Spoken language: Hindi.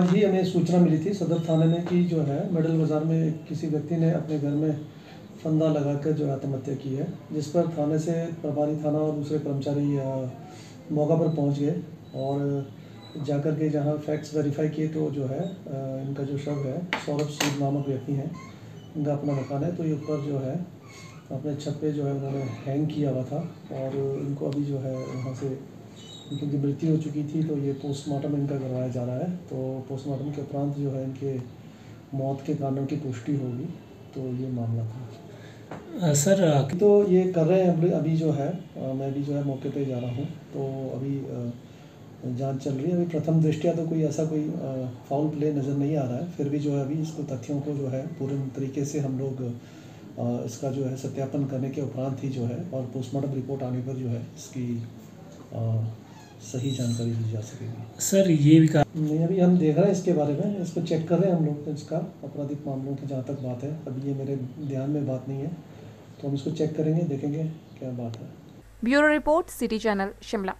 आज ही हमें सूचना मिली थी सदर थाने में कि जो है, मेडल बाज़ार में किसी व्यक्ति ने अपने घर में फंदा लगाकर जो आत्महत्या की है, जिस पर थाने से प्रभारी थाना और दूसरे कर्मचारी मौका पर पहुँच गए और जाकर के जहाँ फैक्ट्स वेरीफाई किए तो जो है इनका जो शव है, सौरभ सूद नामक व्यक्ति हैं, इनका अपना मकान है तो ये ऊपर जो है, अपने छत पे जो है उन्होंने हैंग किया हुआ था और इनको अभी जो है वहाँ से इनकी मृत्यु हो चुकी थी तो ये पोस्टमार्टम इनका करवाया जा रहा है। तो पोस्टमार्टम के उपरांत जो है इनके मौत के कारणों की पुष्टि होगी तो ये मामला था। सर तो ये कर रहे हैं अभी अभी जो है मैं भी जो है मौके पे जा रहा हूँ। तो अभी जाँच चल रही है। अभी प्रथम दृष्टिया तो कोई ऐसा कोई फाउल प्ले नज़र नहीं आ रहा है। फिर भी जो है अभी इसको तथ्यों को जो है पूरे तरीके से हम लोग इसका जो है सत्यापन करने के उपरांत ही जो है और पोस्टमार्टम रिपोर्ट आने पर जो है इसकी सही जानकारी दी जा सकेगी। सर ये भी कहा नहीं अभी हम देख रहे हैं इसके बारे में इसको चेक कर रहे हैं हम लोग इसका आपराधिक मामलों की जहाँ तक बात है। अभी ये मेरे ध्यान में बात नहीं है तो हम इसको चेक करेंगे देखेंगे क्या बात है। Bureau report city channel Shimla.